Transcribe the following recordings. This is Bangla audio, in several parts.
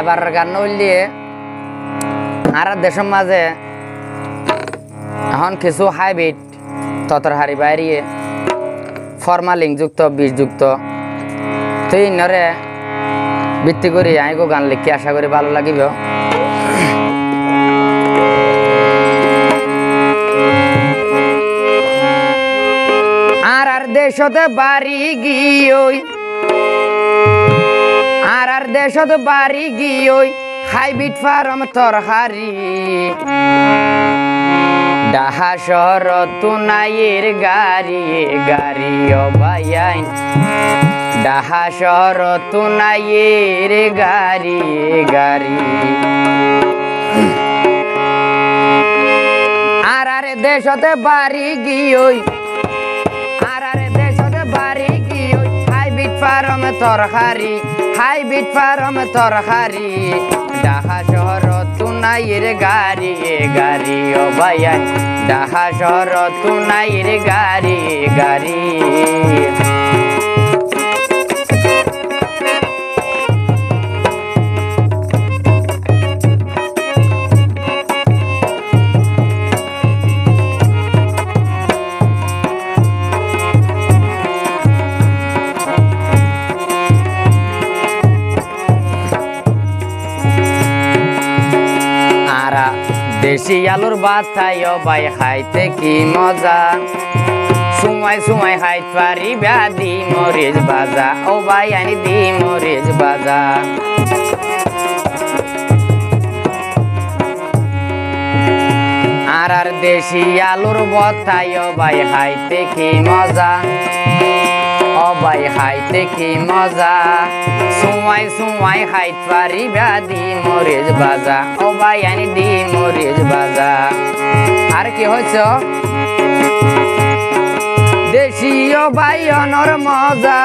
এবার গান নইলিয়ে আর দেশের মাঝে এখন কিছু হাইব্রিড ততর হারি বাইরিয়ে ফরমালিং যুক্ত বিষযুক্ত তুই নরে ভিত্তি করি আইগো গান লিখি, আশা করি ভালো লাগিব। আর আর দেশতে বাড়ি গিয়ে দেশত বাড়ি গিয়ে হাইব্রিড ফার্ম তরহারি ডাহা শহর তুনাইয়ের গাড়ি গাড়ি অবায়াইন ডাহা শহর তুনাইয়ের গাড়ি গাড়ি। আর আরে দেশতে বাড়ি গিয়ে আর আরে দেশতে বাড়ি গিয়ে হাইব্রিড ফার্ম তরহারি হাইব্রিড পারম তরহারি ডাহা শহর তুনাইর গাড়ি গাড়ি ও ভাইয়া ডাহা শহর তুনাইর গাড়ি গাড়ি। দেশি আলুর খাইও ভাই খাইতে কি মজা? সময় সময় খাইত পারি দি মরিচ বাজা ও ভাই আনি দি মরিচ বাজা আর আর দেশি আলুর খাইও ভাই খাইতে কি মজা? ভাই খাইতে কি মজা? সময় সময় খাইত পারি দি মরিচ বাজা ও ভাই, আনি দি মরিচ বাজা আর কি হয়েছ দেশীয় বাইয়নর মজা।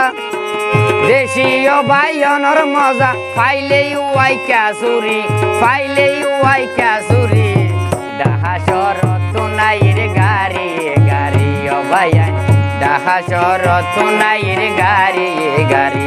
দেশীয় বাইয়নর মজা। ফাইলেই উয়াই কাসুরি ফাইলেই উয়াই কাসুরি ডাহা শরত নাইর গাড়ি গাড়ি ও বাইয়ান ডাহা শরত নাইর গাড়ি গাড়ি।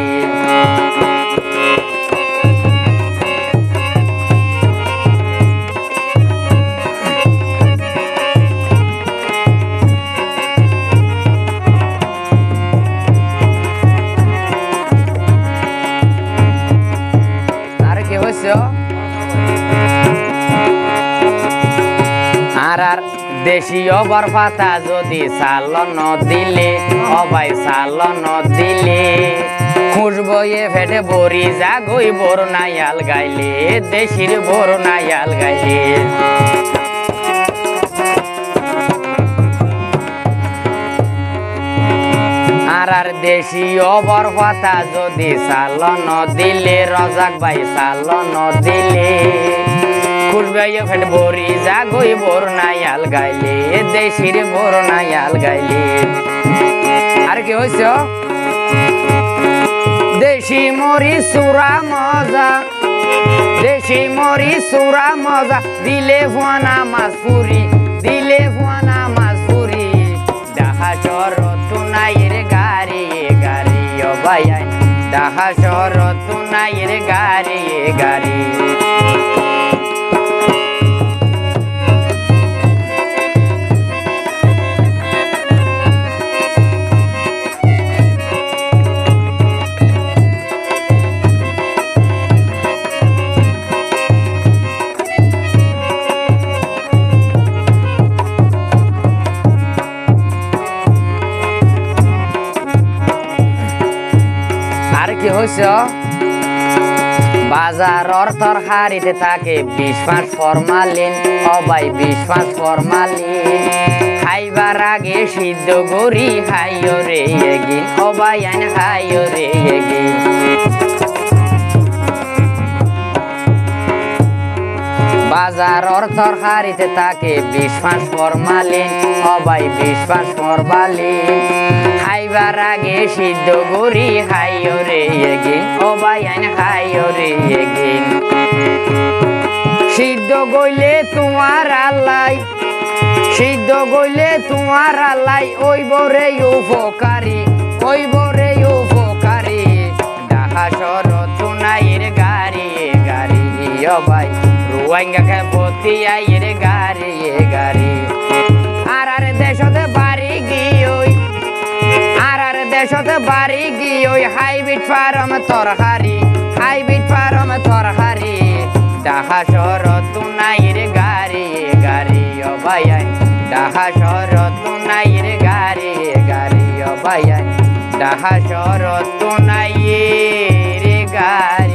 আর দেশীয় বরফাতা যদি সালন দিলে, অবাই সালন দিলে। খুশবয়ে ফেটে বরি যা গই বড় নাইয়াল গাইলে, দেশির বড় নাইয়াল গাইলে। আর দেশীয় বরফাতা যদি সালন দিলে, রজাক ভাই সালন দিলে। খুলবাইয়ে ফেট বরি যা গই বর নাইয়াল গাইলে, দেশির বর নাইয়াল গাইলে। আর কি হয়েছ দেশি মরি সুরা মজা, দেশি মরি সুরা মজা, দিলে ফুয়ানা মাছ দিলে ফুয়ানা মাছ পুরি ডাহা চর তুনাইয়ের গাড়ি গাড়ি ভাইয়াই ডাহা চর তুনাইয়ের গাড়ি গাড়ি। কি হয়েছ বাজার অর্থর হারিতে থাকে বিশ পাঁচ ফরমালিন। অবাই বিশ পাঁচ ফরমালিন। খাইবার আগে সিদ্ধ গরি হাইও রে এগিন অবাই আইন হাইও রে এগিন বাজার অর্থর হারিতে থাকে বিশ মাস ফরমালিন অবাই বিশ মাস ফরমালিন খাইবার আগে সিদ্ধ গরি হাইও রে এগিন অবাই আইন হাইও রে এগিন সিদ্ধ গইলে তোমার আল্লাই সিদ্ধ গইলে তোমার আল্লাই ওই বরে উপকারী ওই বরে উপকারী। ডাহা শরত নাইর গাড়ি গাড়ি বাইঙ্গা খায় পতি আইয়ের গাড়ি, এ গাড়ি। আর আর দেশতে বাড়ি গিয়ে আর আর দেশতে বাড়ি গিয়ে হাইব্রিড ফার্ম তরহারি, হাইব্রিড ফার্ম তরহারি। ডাহা শহর তুনাইর গাড়ি গাড়ি অবায়ান ডাহা শহর তুনাইর গাড়ি গাড়ি অবায়ান ডাহা শহর তুনাইর গাড়ি।